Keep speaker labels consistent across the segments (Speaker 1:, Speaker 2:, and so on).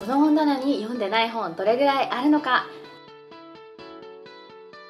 Speaker 1: この本棚に読んでない本どれぐらいあるのか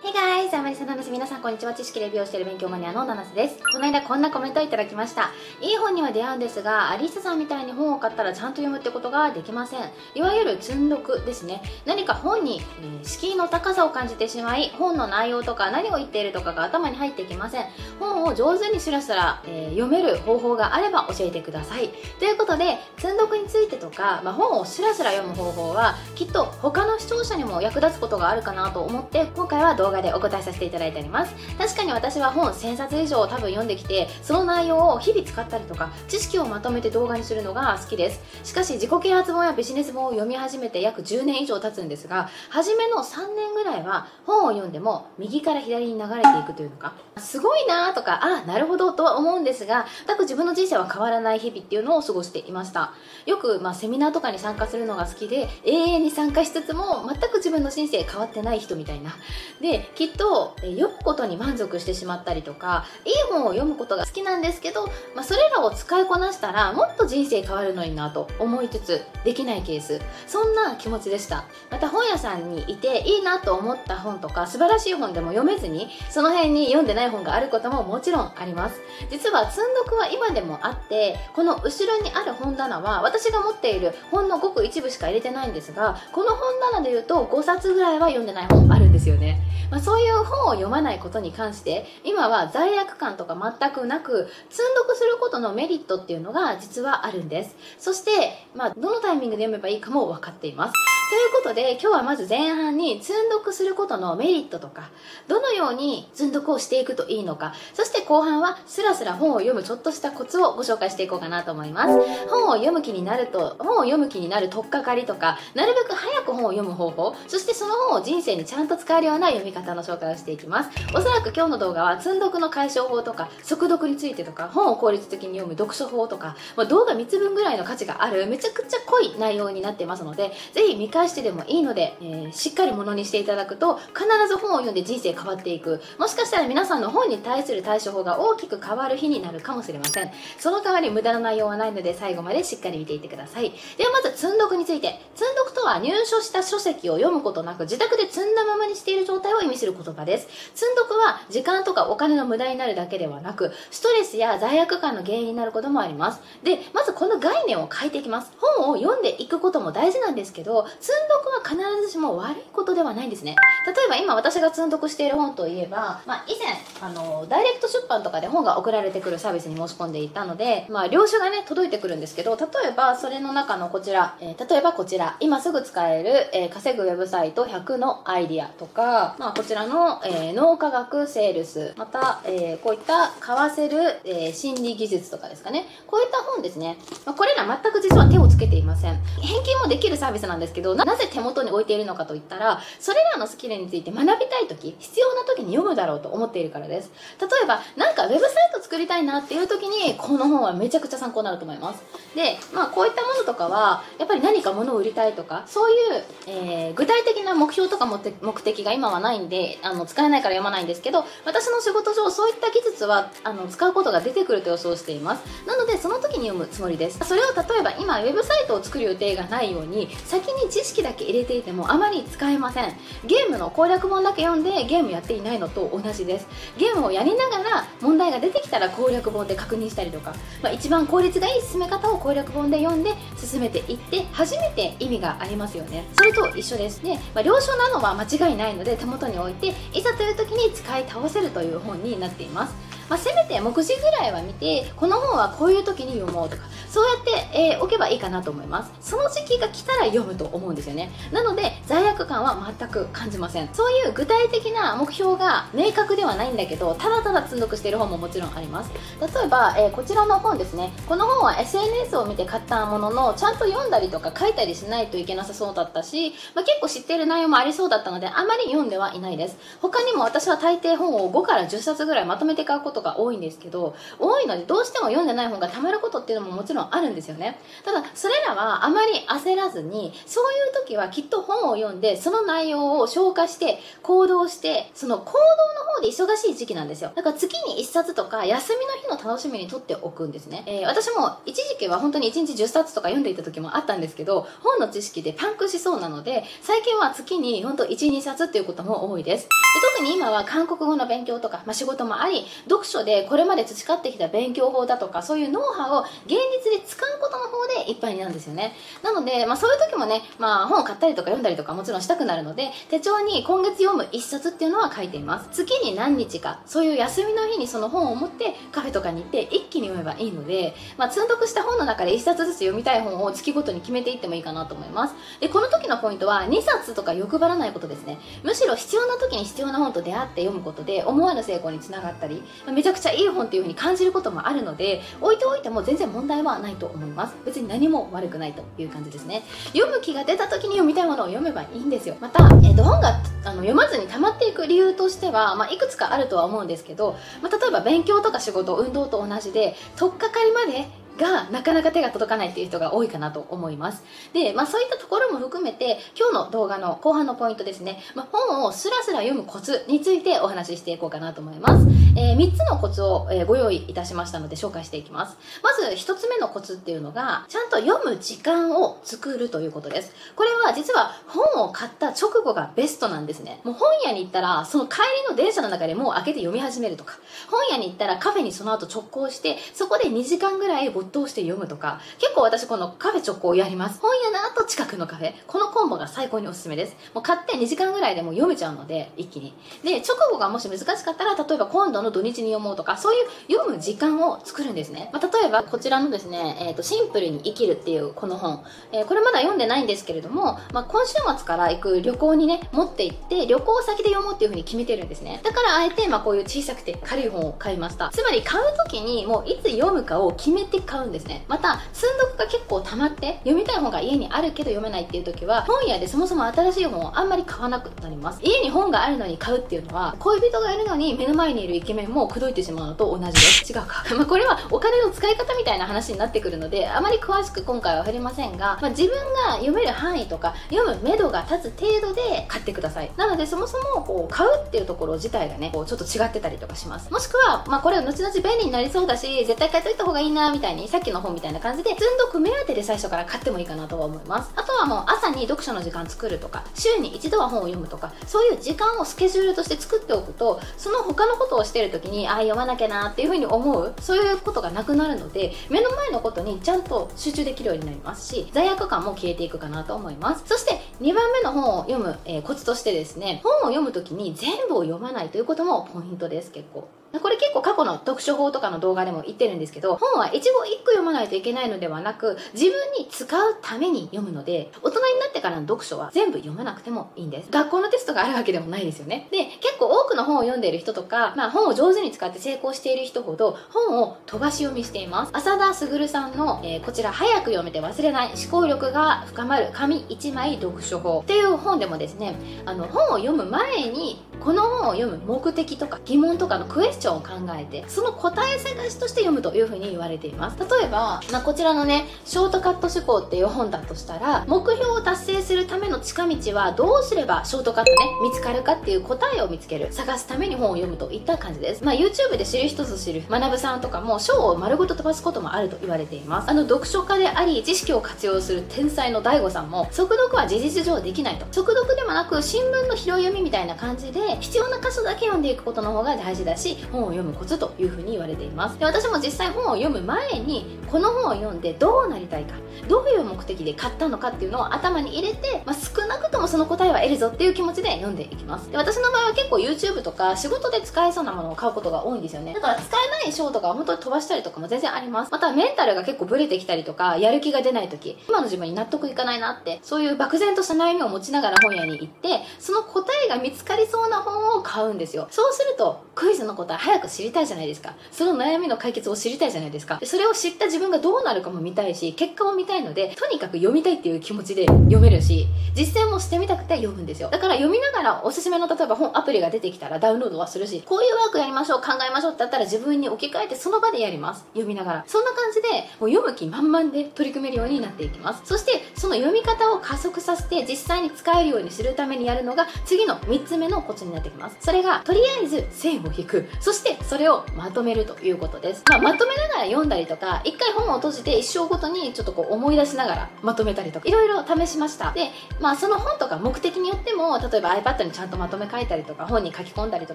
Speaker 1: Hey guys! アマリサナナス皆さんこんにちは。知識で美容している勉強マニアのナナスです。この間こんなコメントをいただきました。いい本には出会うんですが、アリサさんみたいに本を買ったらちゃんと読むってことができません。いわゆる積んどくですね。何か本に、えー、敷居の高さを感じてしまい、本の内容とか何を言っているとかが頭に入ってきません。本を上手にスラスラ、えー、読める方法があれば教えてください。ということで、積んどくについてとか、まあ、本をスラスラ読む方法は、きっと他の視聴者にも役立つことがあるかなと思って、今回は動画動画でお答えさせていただいております。確かに私は本1000冊以上多分読んできてその内容を日々使ったりとか知識をまとめて動画にするのが好きです。しかし自己啓発本やビジネス本を読み始めて約10年以上経つんですが初めの3年ぐらいは本を読んでも右から左に流れていくというのかすごいなとかあなるほどとは思うんですが全く自分の人生は変わらない日々っていうのを過ごしていました。よく、まあ、セミナーとかに参加するのが好きで永遠に参加しつつも全く自分の人生変わってない人みたいな。できっと読むことに満足してしまったりとかいい本を読むことが好きなんですけど、まあ、それらを使いこなしたらもっと人生変わるのになと思いつつできないケース。そんな気持ちでした。また本屋さんにいていいなと思った本とか素晴らしい本でも読めずにその辺に読んでない本があることももちろんあります。実は積んどくは今でもあってこの後ろにある本棚は私が持っている本のごく一部しか入れてないんですがこの本棚で言うと5冊ぐらいは読んでない本あるんですよね、まあ、そういう本を読まないことに関して今は罪悪感とか全くなく積んどくすることのメリットっていうのが実はあるんです。そして、まあ、どのタイミングで読めばいいかも分かっています。ということで今日はまず前半に積んどくすることのメリットとかどのように積んどくをしていくといいのかそして後半はスラスラ本を読むちょっとしたコツをご紹介していこうかなと思います。本を読む気になると本を読む気になる取っかかりとかなるべく早く本を読む方法そしてその本を人生にちゃんと使えるような読み方の紹介をしていきます。おそらく今日の動画は積んどくの解消法とか速読についてとか本を効率的に読む読書法とか、まあ、動画3つ分ぐらいの価値があるめちゃくちゃ濃い内容になってますのでぜひ見返対してでもいいので、えー、しっかりものにしていただくと必ず本を読んで人生変わっていく。もしかしたら皆さんの本に対する対処法が大きく変わる日になるかもしれません。その代わり無駄な内容はないので最後までしっかり見ていってください。ではまず積んどくについて。積んどくとは入所した書籍を読むことなく自宅で積んだままにしている状態を意味する言葉です。積んどくは時間とかお金の無駄になるだけではなくストレスや罪悪感の原因になることもあります。でまずこの概念を変えていきます。本を読んでいくことも大事なんですけど積んどくは必ずしも悪いことではないんですね。例えば今私が積んどくしている本といえば、まあ、以前あのダイレクト出版とかで本が送られてくるサービスに申し込んでいたので、まあ、領収がね届いてくるんですけど例えばそれの中のこちら、えー、例えばこちら今すぐ使える、えー、稼ぐウェブサイト100のアイディアとか、まあ、こちらの、えー、脳科学セールスまた、えー、こういった買わせる、えー、心理技術とかですかね。こういった本ですね、まあ、これら全く実は手をつけていません。返金もできるサービスなんですけどなぜ手元に置いているのかといったらそれらのスキルについて学びたい時必要な時に読むだろうと思っているからです。例えばなんかウェブサイト作りたいなっていう時にこの本はめちゃくちゃ参考になると思います。でまあこういったものとかはやっぱり何か物を売りたいとかそういう、えー、具体的な目標とか目的が今はないんであの使えないから読まないんですけど私の仕事上そういった技術はあの使うことが出てくると予想しています。なのでその時に読むつもりです。それを例えば今ウェブサイトを作る予定がないように先に知識だけ入れていてもあまり使えません。ゲームの攻略本だけ読んでゲームやっていないのと同じです。ゲームをやりながら問題が出てきたら攻略本で確認したりとか、まあ、一番効率がいい進め方を攻略本で読んで進めていって初めて意味がありますよね。それと一緒ですね、まあ、了承なのは間違いないので手元に置いていざという時に使い倒せるという本になっています。まあ、せめて目次ぐらいは見てこの本はこういう時に読もうとかそうやって、えー、置けばいいかなと思います。その時期が来たら読むと思うんですですよね。なので罪悪感は全く感じません。そういう具体的な目標が明確ではないんだけどただただ積んどくしている本ももちろんあります。例えば、えー、こちらの本ですね。この本は SNS を見て買ったもののちゃんと読んだりとか書いたりしないといけなさそうだったし、まあ、結構知っている内容もありそうだったのであまり読んではいないです。他にも私は大抵本を5から10冊ぐらいまとめて買うことことが多いんですけど多いのでどうしても読んでない本がたまることっていうのももちろんあるんですよね。ただそれらはあまり焦らずにそういう時はきっと本を読んでその内容を消化して行動してその行動の方で忙しい時期なんですよ。だから月に1冊とか休みの日の楽しみにとっておくんですね、えー、私も一時期は本当に1日10冊とか読んでいた時もあったんですけど本の知識でパンクしそうなので最近は月に本当12冊っていうことも多いです。で特に今は韓国語の勉強とか、まあ、仕事もあり読書でこれまで培ってきた勉強法だとかそういうノウハウを現実で使うことの方でいっぱいなんですよね。なので、まあ、そういう時もね、ま、まあ本を買ったりとか読んだりとかもちろんしたくなるので手帳に今月読む1冊っていうのは書いています。月に何日かそういう休みの日にその本を持ってカフェとかに行って一気に読めばいいので、まあ、積んどくした本の中で1冊ずつ読みたい本を月ごとに決めていってもいいかなと思います。でこの時のポイントは2冊とか欲張らないことですね。むしろ必要な時に必要な本と出会って読むことで思わぬ成功につながったりめちゃくちゃいい本っていう風に感じることもあるので置いておいても全然問題はないと思います。別に何も悪くないという感じですね。読む気が出た時に読みたいものを読めばいいんですよ。また、えー、と本があの読まずに溜まっていく理由としては、まあ、いくつかあるとは思うんですけど、まあ、例えば勉強とか仕事運動と同じで取っかかりまでがなかなか手が届かないっていう人が多いかなと思います。で、まあ、そういったところも含めて今日の動画の後半のポイントですね、まあ、本をスラスラ読むコツについてお話ししていこうかなと思います、えー、3つのコツを、え、ご用意いたしましたので紹介していきます。まず1つ目のコツっていうのがちゃんと読む時間を作るということです。これは実は本を買った直後がベストなんですね。もう本屋に行ったらその帰りの電車の中でもう開けて読み始めるとか。本屋に行ったらカフェにその後直行してそこで2時間ぐらい没頭して読むとか結構私このカフェ直行やります。本屋の後近くのカフェ。このコンボが最高におすすめです。もう買って2時間ぐらいでも読めちゃうので一気に。で直後がもし難しかったら例えば今度の土日に読もうとかそういう読む時間を作るんですね、まあ、例えばこちらのですね、えーと、シンプルに生きるっていうこの本、えー、これまだ読んでないんですけれども、まあ、今週末から行く旅行にね持って行って旅行先で読もうっていう風に決めてるんですね。だからあえてまあこういう小さくて軽い本を買いました。つまり買う時にもういつ読むかを決めて買買うんですね。また積んどくが結構溜まって読みたい本が家にあるけど読めないっていう時は本屋でそもそも新しい本をあんまり買わなくなります。家に本があるのに買うっていうのは恋人がいるのに目の前にいるイケメンも口説いてしまうのと同じです。違うか。まこれはお金の使い方みたいな話になってくるのであまり詳しく今回は触れませんが、まあ、自分が読める範囲とか読む目処が立つ程度で買ってください。なのでそもそもこう買うっていうところ自体がねこうちょっと違ってたりとかします。もしくは、まあ、これは後々便利になりそうだし絶対買っといた方がいいなみたいにさっきの本みたいな感じで積んどく目当てで最初から買ってもいいかなとは思います。あとはもう朝に読書の時間作るとか週に一度は本を読むとかそういう時間をスケジュールとして作っておくとその他のことをしてる時にああ読まなきゃなっていうふうに思うそういうことがなくなるので目の前のことにちゃんと集中できるようになりますし罪悪感も消えていくかなと思います。そして2番目の本を読む、えー、コツとしてですね本を読む時に全部を読まないということもポイントです。結構。これ結構過去の読書法とかの動画でも言ってるんですけど本は一語一句読まないといけないのではなく自分に使うために読むので大人になってからの読書は全部読まなくてもいいんです。学校のテストがあるわけでもないですよね。で結構多くの本を読んでいる人とか、まあ、本を上手に使って成功している人ほど本を飛ばし読みしています。浅田卓さんの、えー、こちら早く読めて忘れない思考力が深まる紙一枚読書法っていう本でもですねあの本を読む前にこの本を読む目的とか疑問とかのクエスチョンを考えてその答え探しとして読むというふうに言われています。例えば、まあ、こちらのねショートカット思考っていう本だとしたら目標を達成するための近道はどうすればショートカットね見つかるかっていう答えを見つける。探すために本を読むといった感じです。まあ YouTube で知る人ぞ知る学さんとかも章を丸ごと飛ばすこともあると言われています。あの読書家であり知識を活用する天才の DAIGO さんも速読は事実上できないと。速読でもなく新聞の拾い読みみたいな感じで必要な箇所だけ読んでいくことの方が大事だし本を読むコツというふうに言われています。で私も実際本を読む前にこの本を読んでどうなりたいかどういう目的で買ったのかっていうのを頭に入れて、まあ、少なくともその答えは得るぞっていう気持ちで読んでいきます。で私の場合は結構 YouTube とか仕事で使えそうなものを買うことが多いんですよね。だから使えない章とか本当に飛ばしたりとかも全然あります。またメンタルが結構ブレてきたりとかやる気が出ない時今の自分に納得いかないなってそういう漠然とした悩みを持ちながら本屋に行ってその答えが見つかりそうなな本を買うんですよ。そうするとクイズの答え早く知りたいじゃないですか。その悩みの解決を知りたいじゃないですか。それを知った自分がどうなるかも見たいし結果を見たいのでとにかく読みたいっていう気持ちで読めるし実践もしてみたくて読むんですよ。だから読みながらおすすめの例えば本アプリが出てきたらダウンロードはするしこういうワークやりましょう考えましょうってなったら自分に置き換えてその場でやります。読みながら。そんな感じでもう読む気満々で取り組めるようになっていきます。そしてその読み方を加速させて実際に使えるようにするためにやるのが次の3つ目のコツになってきます。それがとりあえず線を引く。そしてそれをまとめるということです、まあ、まとめながら読んだりとか一回本を閉じて一生ごとにちょっとこう思い出しながらまとめたりとかいろいろ試しました。でまあその本とか目的によっても例えば iPad にちゃんとまとめ書いたりとか本に書き込んだりと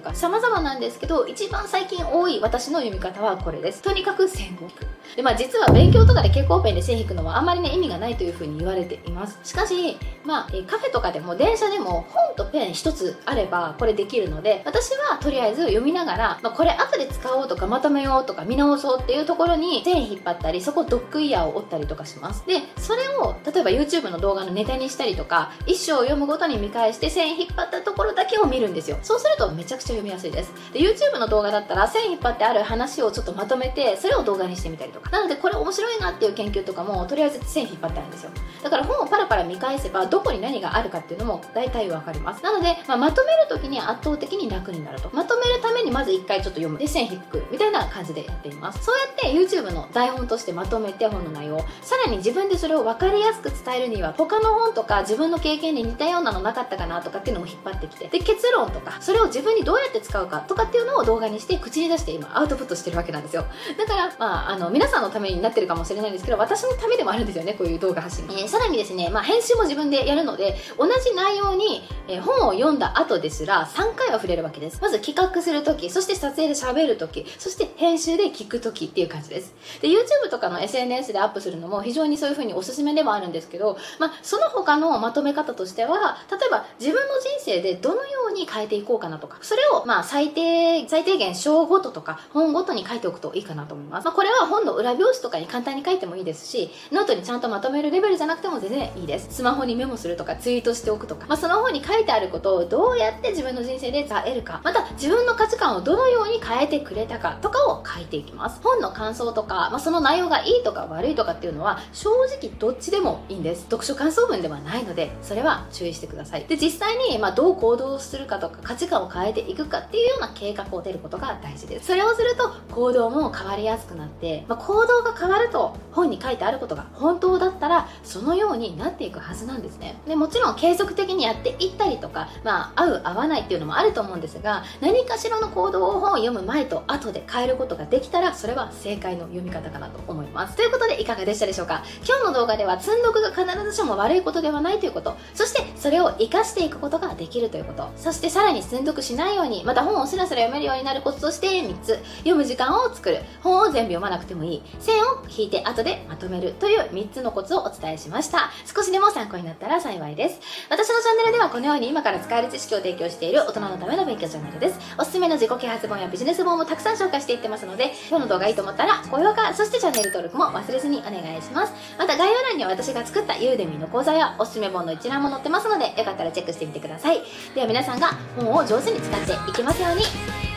Speaker 1: か様々なんですけど一番最近多い私の読み方はこれです。とにかく線を引く。でまあ実は勉強とかで蛍光ペンで線引くのはあんまりね意味がないというふうに言われています。しかしまあカフェとかでも電車でも本とペン1つあればこれできるので私はとりあえず読みながら、まあ、これ後で使おうとかまとめようとか見直そうっていうところに線引っ張ったりそこドッグイヤーを折ったりとかします。でそれを例えば YouTube の動画のネタにしたりとか一章を読むごとに見返して線引っ張ったところだけを見るんですよ。そうするとめちゃくちゃ読みやすいです。で YouTube の動画だったら線引っ張ってある話をちょっとまとめてそれを動画にしてみたりとか。なのでこれ面白いなっていう研究とかもとりあえず線引っ張ってあるんですよ。だから本をパラパラ見返せばどこに何があるかっていうのも大体わかります。なので、まあ、まとめる時に圧倒的に楽になると。まとめるためにまず1回ちょっと読む。で線引くみたいな感じでやっています。そうやって YouTube の台本としてまとめて本の内容さらに自分でそれを分かりやすく伝えるには他の本とか自分の経験に似たようなのなかったかなとかっていうのも引っ張ってきて。で結論とかそれを自分にどうやって使うかとかっていうのを動画にして口に出して今アウトプットしてるわけなんですよ。だからまああの皆さんのためになってるかもしれないんですけど私のためでもあるんですよねこういう動画発信、えー、さらにですね、まあ、編集も自分でやるので同じ内容に、えー、本を読んだ後ですら3回は触れるわけです。まず企画する時そして撮影で喋る時そして編集で聞く時っていう感じです。で YouTube とかの SNS でアップするのも非常にそういう風におすすめでもあるんですけど、まあ、その他のまとめ方としては例えば自分の人生でどのように変えていこうかなとかそれをまあ最低最低限章ごととか本ごとに書いておくといいかなと思います、まあ、これは本の裏表紙とかに簡単に書いてもいいですしノートにちゃんとまとめるレベルじゃなくても全然いいです。スマホにメモするとかツイートしておくとか、まあ、その本に書いてあることをどうやって自分の人生で伝えるかまた自分の価値観をどのように変えてくれたかとかを書いていきます。本の感想とか、まあ、その内容がいいとか悪いとかっていうのは正直どっちでもいいんです。読書感想文ではないのでそれは注意してください。で実際にまどう行動するかとか価値観を変えていくかっていうような計画を出ることが大事です。それをすると行動も変わりやすくなって、まあ、行動が変わると本に書いてあることが本当だったらそのようになっていくはずなんですね。でもちろん継続的にやっていったりとか、まあ、合う合わないっていうのもあると思うんですが何かしらの行動を本を読む前と後で変えることができたらそれは正解の読み方かなと思います。ということでいかがでしたでしょうか？今日の動画では積んどくが必ずしも悪いことではないということ。そしてそれを活かしていくことができるということ。そしてさらに積んどくしないようにまた本をスラスラ読めるようになるコツとして3つ。読む時間を作る。本を全部読まなくてもいい。線を引いて後でまとめるという3つのコツをお伝えしました。少しでも参考になったら幸いです。私のチャンネルではこのように今から使える知識を提供している大人のための勉強チャンネルです。おすすめの自己啓発本やビジネス本もたくさん紹介していってますので今日の動画いいと思ったら高評価そしてチャンネル登録も忘れずにお願いします。また概要欄には私が作ったユーデミの講座やおすすめ本の一覧も載ってますのでよかったらチェックしてみてください。では皆さんが本を上手に使っていきますように。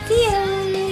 Speaker 1: See you!